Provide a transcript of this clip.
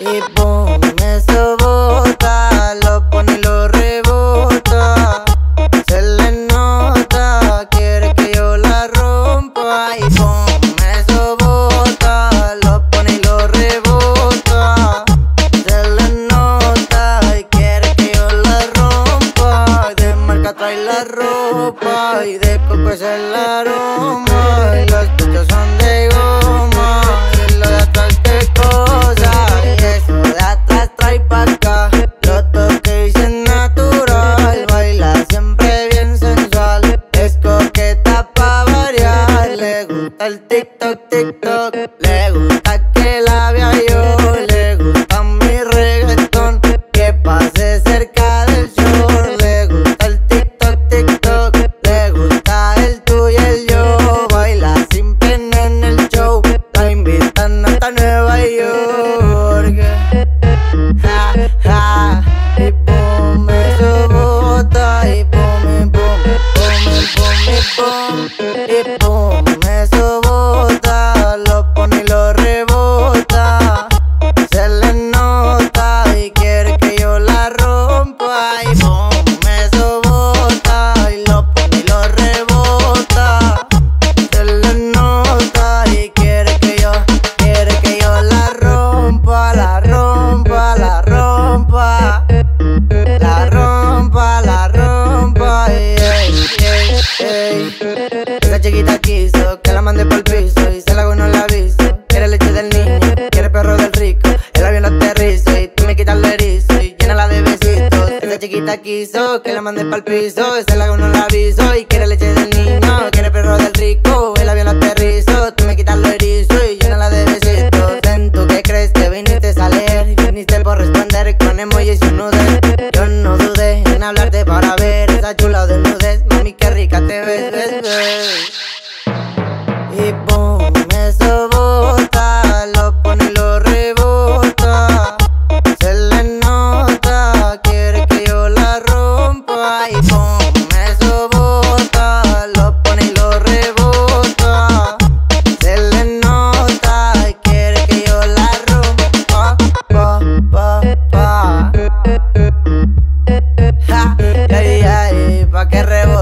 It boom. la ropa y después pues el aroma. Y los pechos son de goma y lo de atrás qué cosa. Y eso de atrás trae pa' acá. Lo toque y natural. Baila siempre bien sensual. Es coqueta pa' variar. Le gusta el tic-toc, tic-toc. it. que la mandé pa'l piso y se la hago no la aviso. Quiere leche del niño, quiere perro del rico. El avión aterriza y tú me quitas el erizo y llena la de besitos. Esa chiquita quiso, que la mandé pa'l piso y se la hago no la aviso. pa' que rebote.